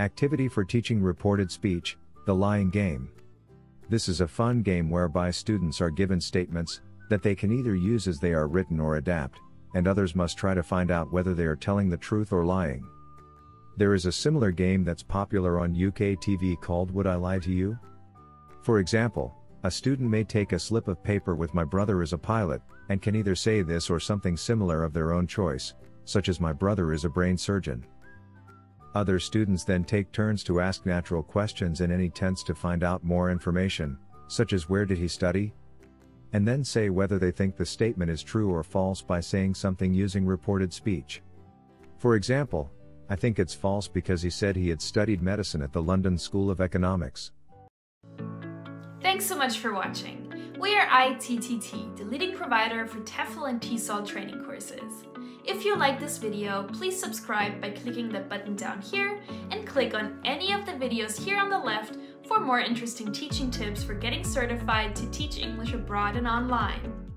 Activity for teaching reported speech, the lying game. This is a fun game whereby students are given statements that they can either use as they are written or adapt, and others must try to find out whether they are telling the truth or lying. There is a similar game that's popular on UK TV called Would I Lie to You? For example, a student may take a slip of paper with my brother is a pilot, and can either say this or something similar of their own choice, such as my brother is a brain surgeon. Other students then take turns to ask natural questions in any tense to find out more information, such as where did he study? And then say whether they think the statement is true or false by saying something using reported speech. For example, I think it's false because he said he had studied medicine at the London School of Economics. Thanks so much for watching. We are ITTT, the leading provider for TEFL and TESOL training courses. If you like this video, please subscribe by clicking the button down here and click on any of the videos here on the left for more interesting teaching tips for getting certified to teach English abroad and online.